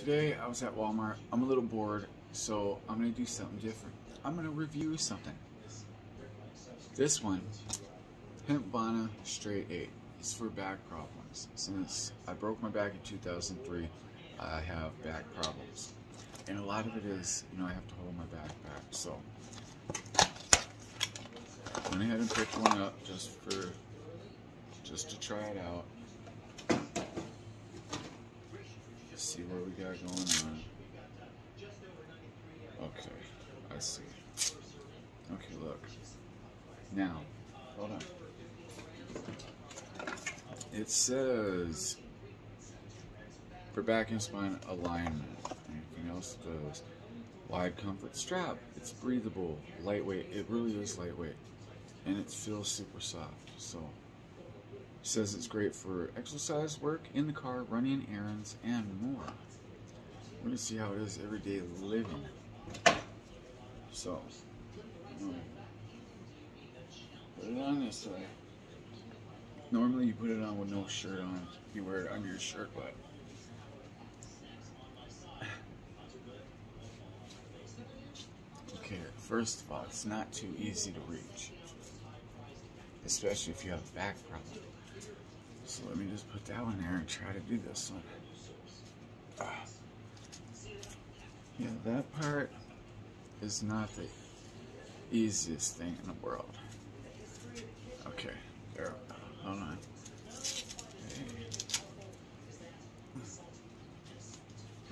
Today I was at Walmart. I'm a little bored, so I'm gonna do something different. I'm gonna review something. This one, Hempvana Straight 8. It's for back problems. Since I broke my back in 2003, I have back problems. And a lot of it is, you know, I have to hold my back back. So, went ahead and picked one up just for, just to try it out. See what we got going on. Okay, I see. Okay, look. Now, hold on. It says for back and spine alignment. Anything else does. Wide comfort strap. It's breathable, lightweight. It really is lightweight. And it feels super soft. So says it's great for exercise, work, in the car, running errands, and more. We're going to see how it is everyday living. So, hmm. put it on this way. Normally you put it on with no shirt on. You wear it under your shirt, but okay. First of all, it's not too easy to reach, especially if you have a back problem. So let me just put that one there and try to do this one. Ah. Yeah, that part is not the easiest thing in the world. Okay, there. Hold on. Okay.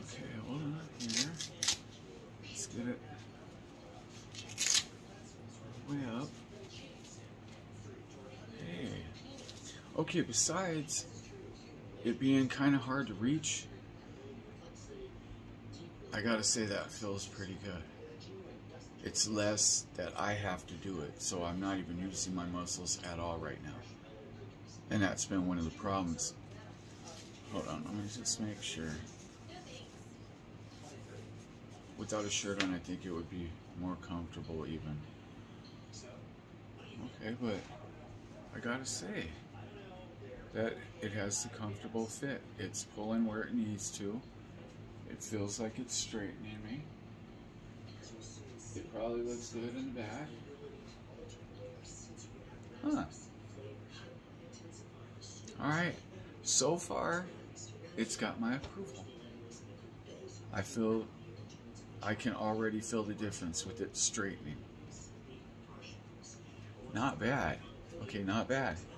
Okay, hold on here. Let's get it way up. Okay, besides it being kind of hard to reach, I gotta say that feels pretty good. It's less that I have to do it, so I'm not even using my muscles at all right now. And that's been one of the problems. Hold on, let me just make sure. Without a shirt on, I think it would be more comfortable even. Okay, but I gotta say, that it has the comfortable fit. It's pulling where it needs to. It feels like it's straightening me. It probably looks good in the back. Huh. Alright, so far, it's got my approval. I feel, I can already feel the difference with it straightening. Not bad. Okay, not bad.